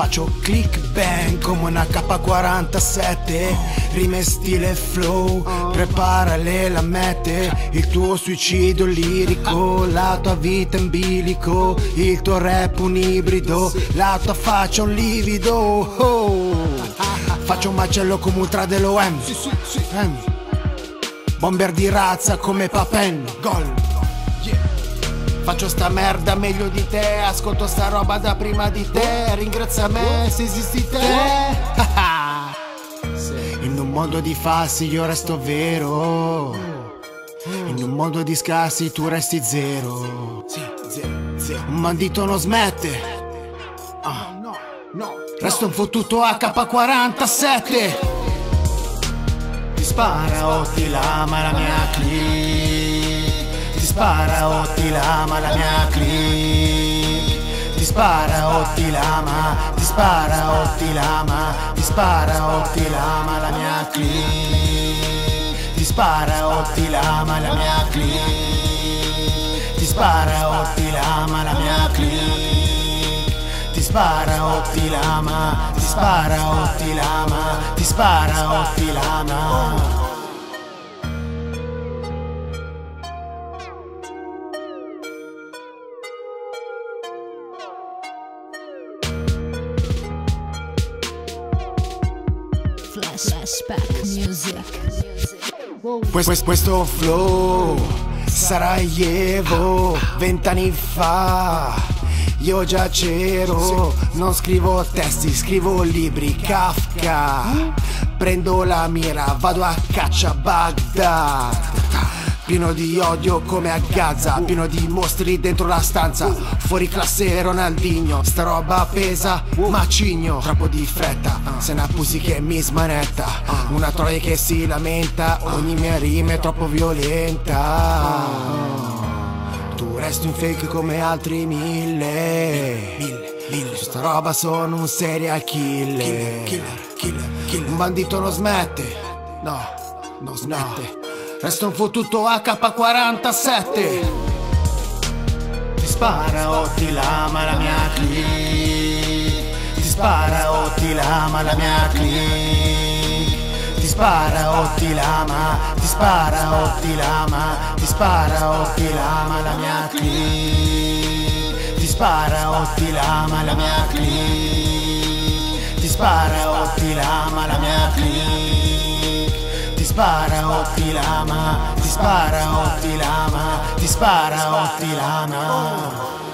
Faccio click bang come una K47 Rime stile flow Prepara le lamette. Il tuo suicidio lirico La tua vita in bilico. Il tuo rap un ibrido La tua faccia un livido. Oh. Faccio un macello come ultra dell'OM M. Bomber di razza come Papen. Gol Faccio sta merda meglio di te Ascolto sta roba da prima di te. Ringrazia me se esisti te. In un mondo di falsi io resto vero. In un mondo di scarsi tu resti zero. Un bandito non smette. Ah. Resto un fottuto AK-47 Ti spara o ti lama la mia Ti spara o ti lama la mia click Ti spara o ti lama Ti spara o ti lama Ti spara o ti lama la mia click Ti spara o ti lama la mia click Ti spara o ti lama la mia click ti spara o ti lama, ti spara o ti lama, ti spara o ti lama. Flashback Music. Questo, questo flow Sarajevo vent'anni fa. Io già c'ero non scrivo testi scrivo libri Kafka. Prendo la mira vado a caccia Baghdad Pieno di odio come a Gaza Pieno di mostri dentro la stanza. Fuori classe Ronaldinho Sta roba pesa macigno Troppo di fretta. Se una pussy che mi smanetta Una troia che si lamenta Ogni mia rima è troppo violenta. Tu resti un fake come altri mille. Su sta roba sono un serial killer. Un bandito non smette. No, non smette Resto un fottuto AK-47 Ti spara o ti lama la mia click Ti spara o ti lama la mia click Ti spara o ti lama. Ti spara o ti lama. Ti spara o ti lama la mia click Ti spara o ti lama la mia click Ti spara o ti lama la mia ti spara o ti lama, ti spara o ti lama, ti spara o ti lama.